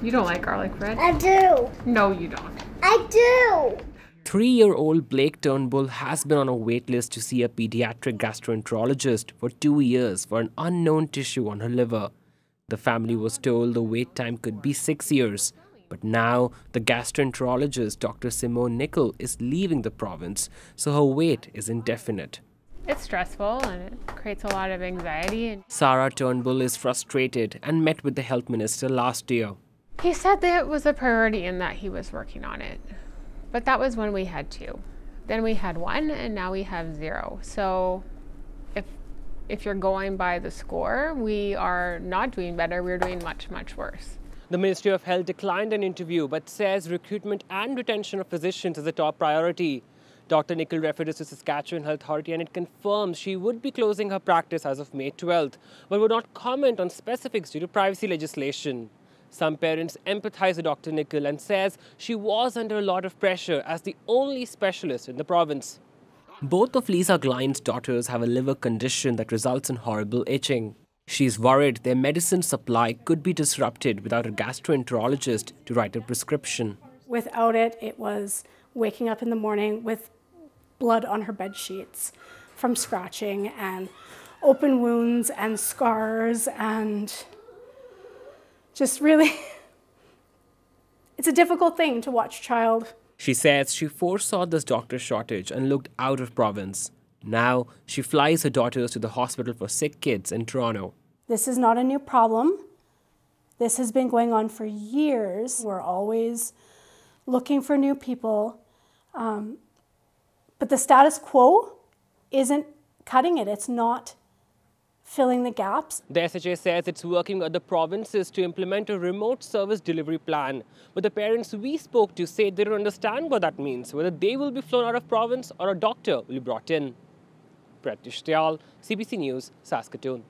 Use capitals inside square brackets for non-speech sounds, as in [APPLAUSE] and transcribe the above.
You don't like garlic bread? I do. No, you don't. I do. Three year old Blake Turnbull has been on a wait list to see a pediatric gastroenterologist for two years for an unknown tissue on her liver. The family was told the wait time could be six years. But now, the gastroenterologist, Dr. Simone Nicol, is leaving the province, so her wait is indefinite. It's stressful and it creates a lot of anxiety. Sarah Turnbull is frustrated and met with the health minister last year. He said that it was a priority and that he was working on it. But that was when we had two. Then we had one and now we have zero. So if if you're going by the score, we are not doing better, we're doing much, much worse. The Ministry of Health declined an interview but says recruitment and retention of physicians is a top priority. Dr. Nicol referred to Saskatchewan Health Authority and it confirms she would be closing her practice as of May 12th, but would not comment on specifics due to privacy legislation. Some parents empathize with Dr. Nicol and says she was under a lot of pressure as the only specialist in the province. Both of Lisa Glyn's daughters have a liver condition that results in horrible itching. She's worried their medicine supply could be disrupted without a gastroenterologist to write a prescription. Without it, it was waking up in the morning with blood on her bed sheets from scratching and open wounds and scars and just really, [LAUGHS] it's a difficult thing to watch child. She says she foresaw this doctor shortage and looked out of province. Now she flies her daughters to the hospital for sick kids in Toronto. This is not a new problem. This has been going on for years. We're always looking for new people. Um, but the status quo isn't cutting it. It's not filling the gaps. The SHA says it's working with the provinces to implement a remote service delivery plan. But the parents we spoke to say they don't understand what that means, whether they will be flown out of province or a doctor will be brought in. Brett Ishtial, CBC News, Saskatoon.